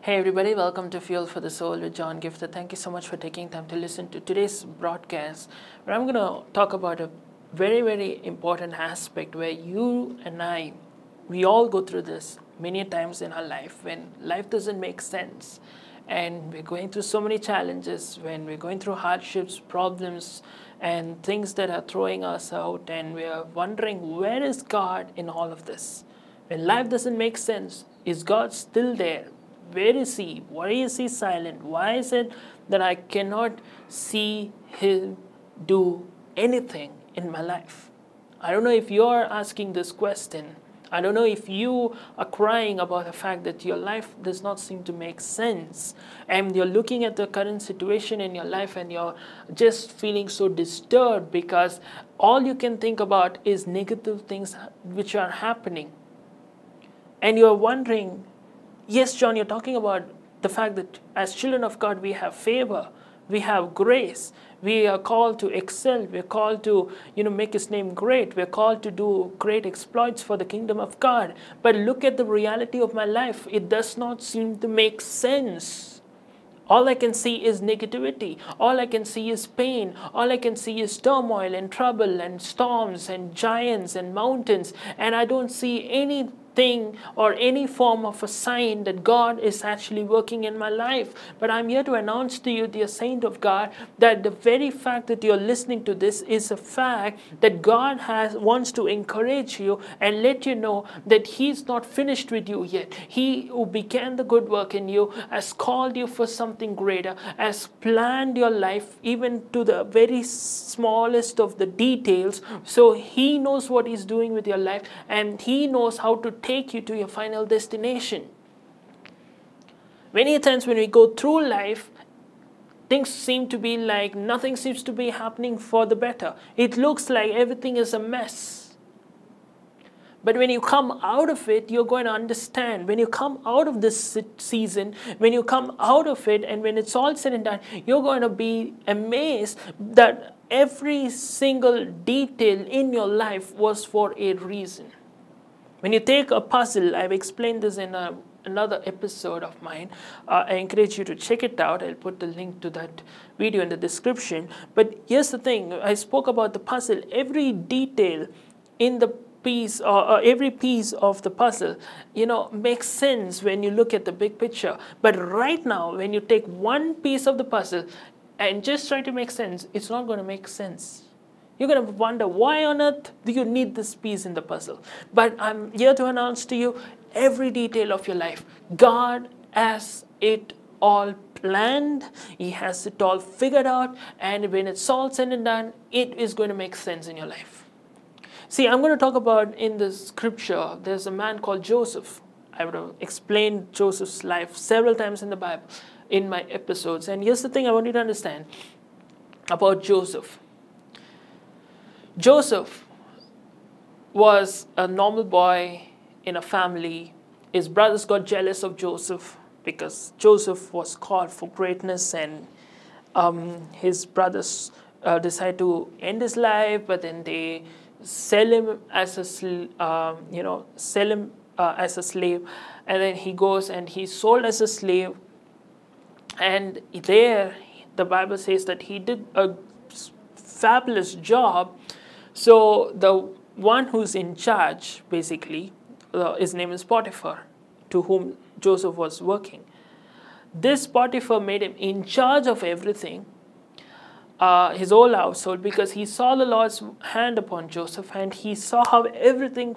Hey everybody, welcome to Fuel for the Soul with John Giftah. Thank you so much for taking time to listen to today's broadcast where I'm going to talk about a very, very important aspect where you and I, we all go through this many times in our life when life doesn't make sense and we're going through so many challenges, when we're going through hardships, problems, and things that are throwing us out, and we are wondering, where is God in all of this? When life doesn't make sense, is God still there? Where is He? Why is He silent? Why is it that I cannot see Him do anything in my life? I don't know if you're asking this question. I don't know if you are crying about the fact that your life does not seem to make sense and you're looking at the current situation in your life and you're just feeling so disturbed because all you can think about is negative things which are happening. And you're wondering, yes, John, you're talking about the fact that as children of God, we have favor, we have grace, we are called to excel, we're called to you know, make His name great, we're called to do great exploits for the kingdom of God. But look at the reality of my life, it does not seem to make sense. All I can see is negativity. All I can see is pain. All I can see is turmoil and trouble and storms and giants and mountains. And I don't see any thing or any form of a sign that God is actually working in my life. But I'm here to announce to you, dear saint of God, that the very fact that you're listening to this is a fact that God has wants to encourage you and let you know that He's not finished with you yet. He who began the good work in you has called you for something greater, has planned your life even to the very smallest of the details. So He knows what He's doing with your life and He knows how to take you to your final destination. Many times when we go through life, things seem to be like nothing seems to be happening for the better. It looks like everything is a mess. But when you come out of it, you're going to understand. When you come out of this season, when you come out of it, and when it's all said and done, you're going to be amazed that every single detail in your life was for a reason. When you take a puzzle, I've explained this in a, another episode of mine. Uh, I encourage you to check it out. I'll put the link to that video in the description. But here's the thing I spoke about the puzzle. Every detail in the piece or, or, every piece of the puzzle you know makes sense when you look at the big picture but right now when you take one piece of the puzzle and just try to make sense it's not going to make sense you're going to wonder why on earth do you need this piece in the puzzle? But I'm here to announce to you every detail of your life. God has it all planned, He has it all figured out, and when it's all said and done, it is going to make sense in your life. See, I'm going to talk about in the scripture, there's a man called Joseph. I would have explained Joseph's life several times in the Bible in my episodes. And here's the thing I want you to understand about Joseph. Joseph was a normal boy in a family. His brothers got jealous of Joseph because Joseph was called for greatness, and um, his brothers uh, decided to end his life, but then they sell him as a uh, you know sell him uh, as a slave, and then he goes and he's sold as a slave, and there the Bible says that he did a fabulous job so the one who's in charge, basically, uh, his name is Potiphar, to whom Joseph was working. This Potiphar made him in charge of everything, uh, his whole household, because he saw the Lord's hand upon Joseph and he saw how everything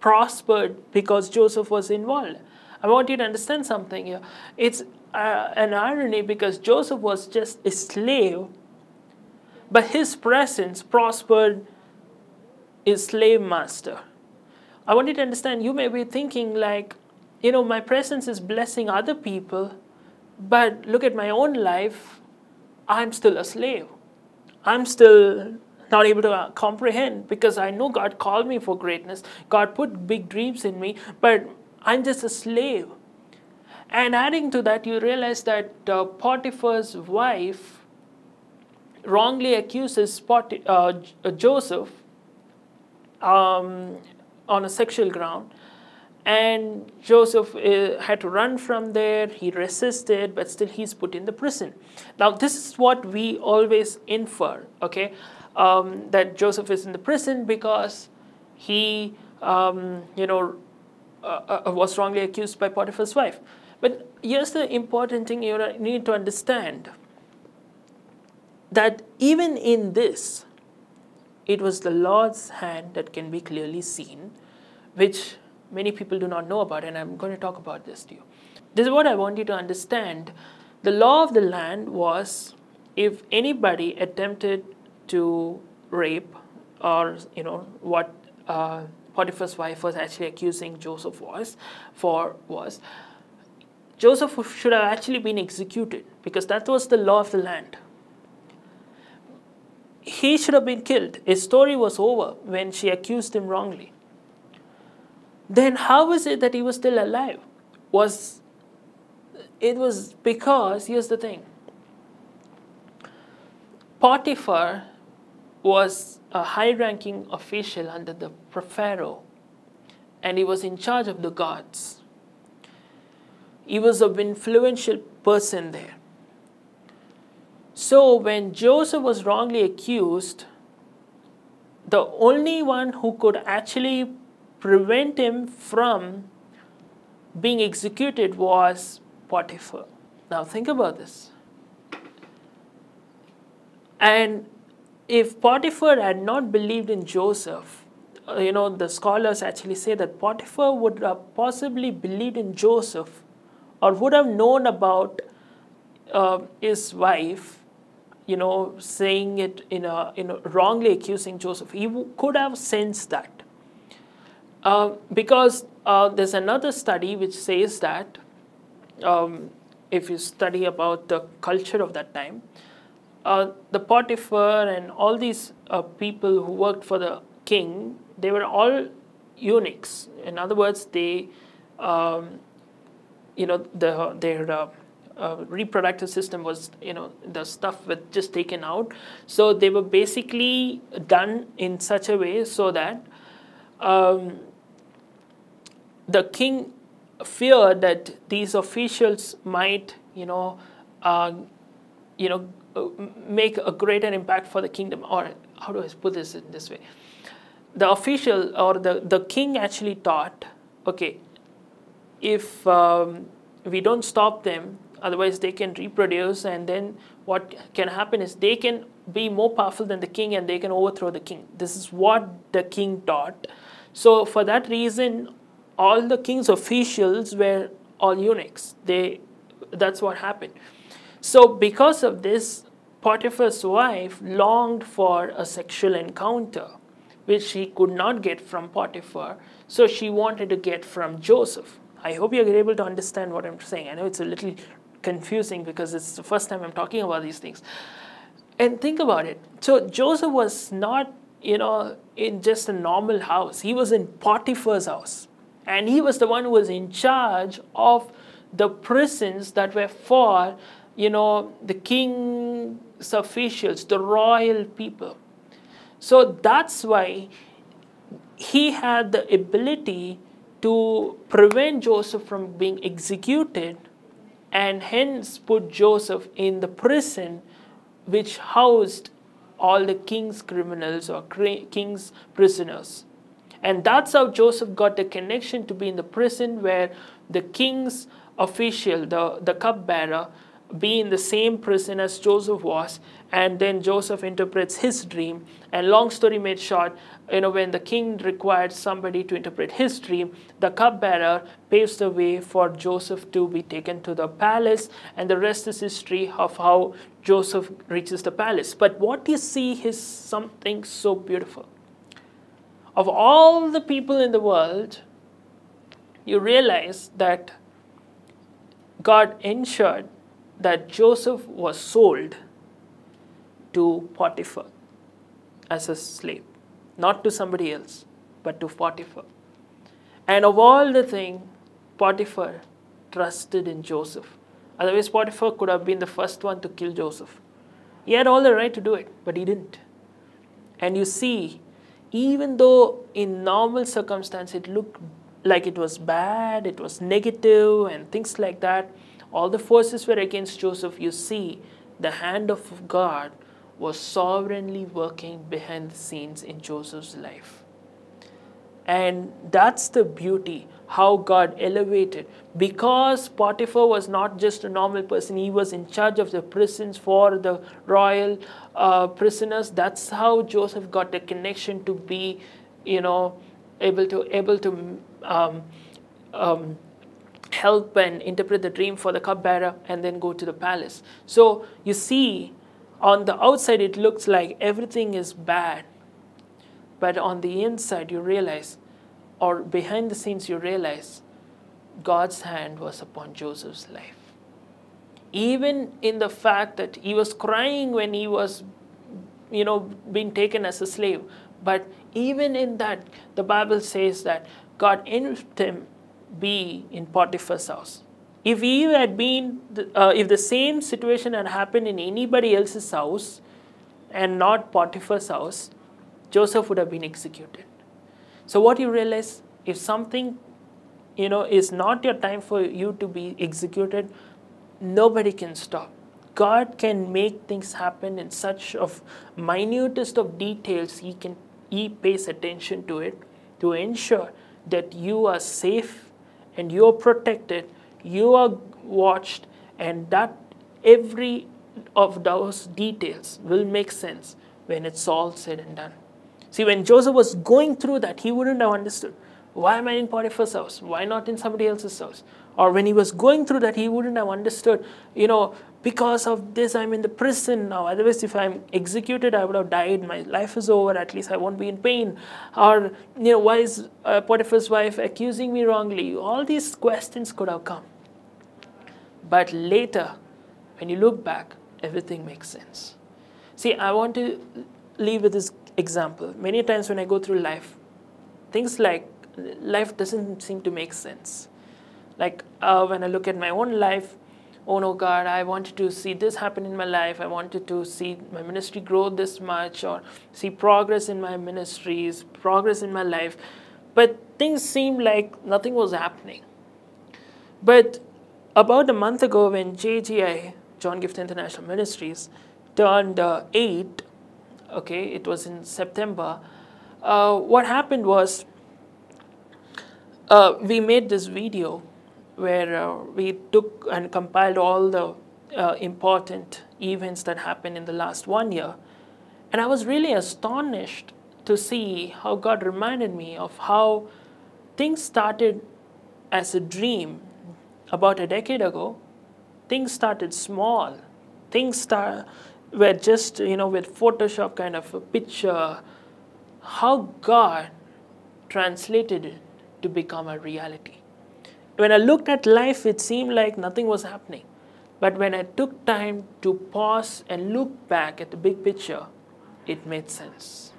prospered because Joseph was involved. I want you to understand something here. It's uh, an irony because Joseph was just a slave, but his presence prospered is slave master. I want you to understand, you may be thinking like, you know, my presence is blessing other people, but look at my own life, I'm still a slave. I'm still not able to uh, comprehend because I know God called me for greatness. God put big dreams in me, but I'm just a slave. And adding to that, you realize that uh, Potiphar's wife wrongly accuses Pot- uh, Joseph um, on a sexual ground. and Joseph uh, had to run from there. He resisted, but still he's put in the prison. Now, this is what we always infer, okay, um, that Joseph is in the prison because he, um, you know, uh, uh, was wrongly accused by Potiphar's wife. But here's the important thing you need to understand that even in this, it was the Lord's hand that can be clearly seen, which many people do not know about, and I'm going to talk about this to you. This is what I want you to understand. The law of the land was if anybody attempted to rape, or you know what uh, Potiphar's wife was actually accusing Joseph was for was Joseph should have actually been executed because that was the law of the land. He should have been killed. His story was over when she accused him wrongly then how is it that he was still alive? Was it was because here's the thing. Potiphar was a high-ranking official under the Pharaoh, and he was in charge of the guards. He was an influential person there. So when Joseph was wrongly accused, the only one who could actually prevent him from being executed was Potiphar. Now think about this. And if Potiphar had not believed in Joseph, uh, you know, the scholars actually say that Potiphar would have possibly believed in Joseph or would have known about uh, his wife, you know, saying it in a, in a wrongly accusing Joseph. He could have sensed that. Uh, because uh, there's another study which says that um, if you study about the culture of that time, uh, the Potiphar and all these uh, people who worked for the king, they were all eunuchs. In other words, they, um, you know, the, their uh, reproductive system was, you know, the stuff was just taken out. So they were basically done in such a way so that um, the king feared that these officials might, you know, uh, you know, make a greater impact for the kingdom. Or how do I put this in this way? The official or the, the king actually thought, okay, if um, we don't stop them, otherwise they can reproduce, and then what can happen is they can be more powerful than the king and they can overthrow the king. This is what the king taught. So for that reason, all the king's officials were all eunuchs. They, that's what happened. So because of this, Potiphar's wife longed for a sexual encounter, which she could not get from Potiphar. So she wanted to get from Joseph. I hope you're able to understand what I'm saying. I know it's a little confusing because it's the first time I'm talking about these things. And think about it. So Joseph was not, you know, in just a normal house. He was in Potiphar's house. And he was the one who was in charge of the prisons that were for, you know, the king's officials, the royal people. So that's why he had the ability to prevent Joseph from being executed and hence put Joseph in the prison which housed all the king's criminals or king's prisoners. And that's how Joseph got the connection to be in the prison where the king's official, the, the cupbearer, be in the same prison as Joseph was, and then Joseph interprets his dream. And long story made short, you know, when the king required somebody to interpret his dream, the cupbearer paves the way for Joseph to be taken to the palace, and the rest is history of how Joseph reaches the palace. But what you see is something so beautiful of all the people in the world, you realize that God ensured that Joseph was sold to Potiphar as a slave, not to somebody else, but to Potiphar. And of all the things, Potiphar trusted in Joseph. Otherwise, Potiphar could have been the first one to kill Joseph. He had all the right to do it, but he didn't. And you see even though in normal circumstance it looked like it was bad, it was negative, and things like that. All the forces were against Joseph. You see, the hand of God was sovereignly working behind the scenes in Joseph's life. And that's the beauty, how God elevated. Because Potiphar was not just a normal person, he was in charge of the prisons for the royal uh, prisoners. That's how Joseph got the connection to be, you know, able to able to um, um, help and interpret the dream for the cupbearer and then go to the palace. So you see, on the outside it looks like everything is bad, but on the inside you realize, or behind the scenes you realize, God's hand was upon Joseph's life. Even in the fact that he was crying when he was, you know, being taken as a slave, but even in that, the Bible says that God helped him be in Potiphar's house. If he had been, uh, if the same situation had happened in anybody else's house and not Potiphar's house, Joseph would have been executed. So what you realize, if something, you know, is not your time for you to be executed, nobody can stop. God can make things happen in such of minutest of details. He can he pays attention to it to ensure that you are safe and you are protected, you are watched, and that every of those details will make sense when it's all said and done. See, when Joseph was going through that, he wouldn't have understood why am I in Potiphar's house? Why not in somebody else's house? Or when he was going through that, he wouldn't have understood, you know, because of this, I'm in the prison now. Otherwise, if I'm executed, I would have died. My life is over. At least I won't be in pain. Or, you know, why is uh, Potiphar's wife accusing me wrongly? All these questions could have come. But later, when you look back, everything makes sense. See, I want to leave with this example. Many times when I go through life, things like life doesn't seem to make sense. Like uh, when I look at my own life, oh no god i wanted to see this happen in my life. I wanted to see my ministry grow this much or see progress in my ministries progress in my life. But things seemed like nothing was happening. But about a month ago when jgi john gift international ministries turned uh, 8 okay it was in september uh, what happened was uh, we made this video where uh, we took and compiled all the uh, important events that happened in the last one year. And I was really astonished to see how God reminded me of how things started as a dream about a decade ago. Things started small. Things start, were just, you know, with Photoshop kind of a picture. How God translated it to become a reality. When I looked at life, it seemed like nothing was happening. But when I took time to pause and look back at the big picture, it made sense.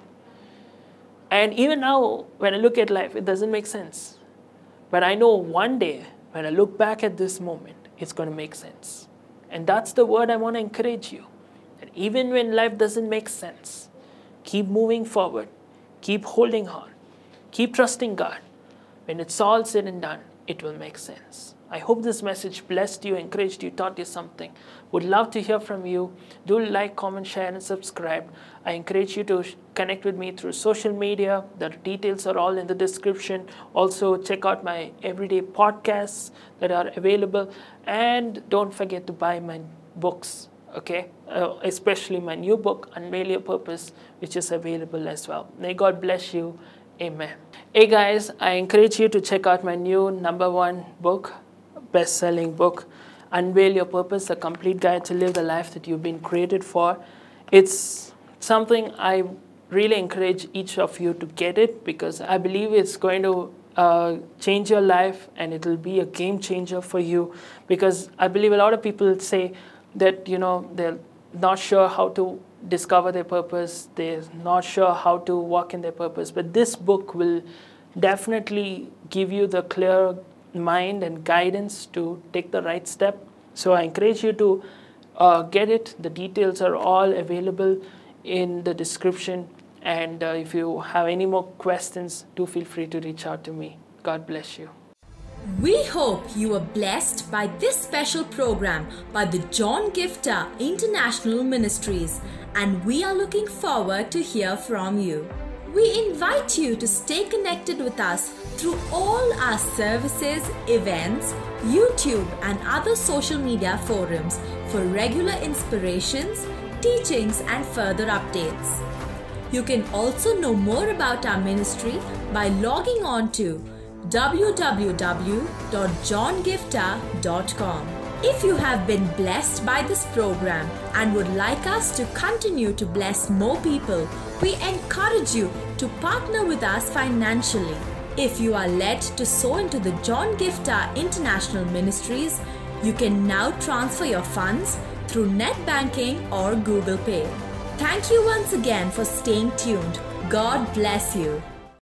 And even now, when I look at life, it doesn't make sense. But I know one day, when I look back at this moment, it's going to make sense. And that's the word I want to encourage you. That even when life doesn't make sense, keep moving forward, keep holding on, keep trusting God. When it's all said and done, it will make sense. I hope this message blessed you, encouraged you, taught you something. Would love to hear from you. Do like, comment, share, and subscribe. I encourage you to connect with me through social media. The details are all in the description. Also, check out my everyday podcasts that are available. And don't forget to buy my books, okay? Uh, especially my new book, Unveil Your Purpose, which is available as well. May God bless you. Amen. Hey guys, I encourage you to check out my new number one book, best selling book, Unveil Your Purpose A Complete Guide to Live the Life That You've Been Created For. It's something I really encourage each of you to get it because I believe it's going to uh, change your life and it'll be a game changer for you because I believe a lot of people say that, you know, they're not sure how to discover their purpose. They're not sure how to walk in their purpose. But this book will definitely give you the clear mind and guidance to take the right step. So I encourage you to uh, get it. The details are all available in the description. And uh, if you have any more questions, do feel free to reach out to me. God bless you. We hope you were blessed by this special program by the John Giftah International Ministries and we are looking forward to hear from you. We invite you to stay connected with us through all our services, events, YouTube and other social media forums for regular inspirations, teachings and further updates. You can also know more about our ministry by logging on to www.johngiftah.com. If you have been blessed by this program and would like us to continue to bless more people, we encourage you to partner with us financially. If you are led to sow into the John Giftah International Ministries, you can now transfer your funds through net banking or Google Pay. Thank you once again for staying tuned. God bless you.